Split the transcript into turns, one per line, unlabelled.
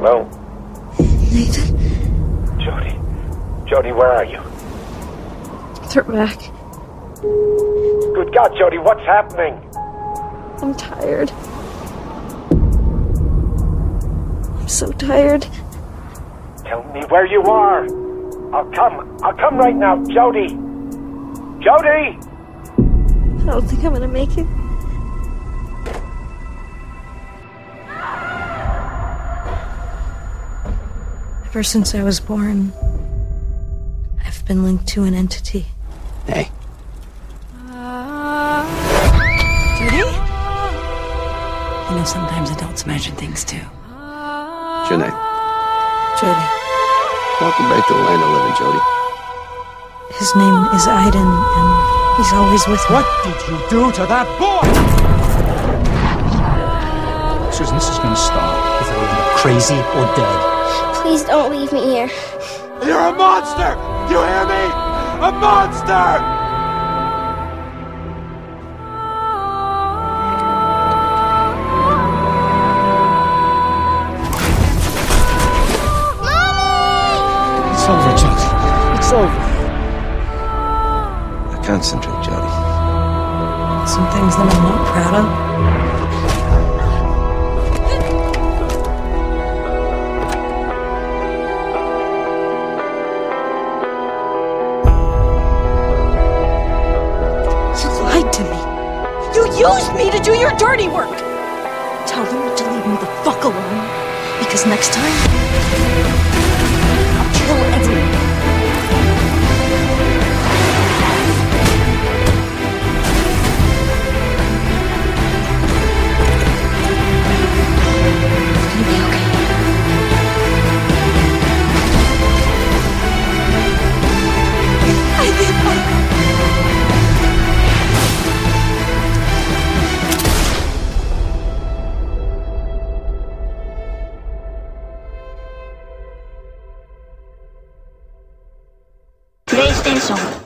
Nathan?
Jodie. Jodie, where are you?
They're back.
Good God, Jodie, what's happening?
I'm tired. I'm so tired.
Tell me where you are. I'll come. I'll come right now, Jodie. Jodie!
I don't think I'm gonna make it. Ever since I was born, I've been linked to an entity.
Hey.
Judy?
You know, sometimes adults imagine things too.
Janae,
Jodie.
welcome back to the land of living, Jodie.
His name is Aiden, and he's always with me.
What did you do to that boy? Susan, this is gonna stop if we're either crazy or dead.
Please don't leave me here.
You're a monster! You hear me? A monster! It's over, Jodie. It's over.
Now concentrate, Jodie.
Some things that I'm not proud of. You used me to do your dirty work. Tell them to leave me the fuck alone. Because next time, I'll kill 英
雄。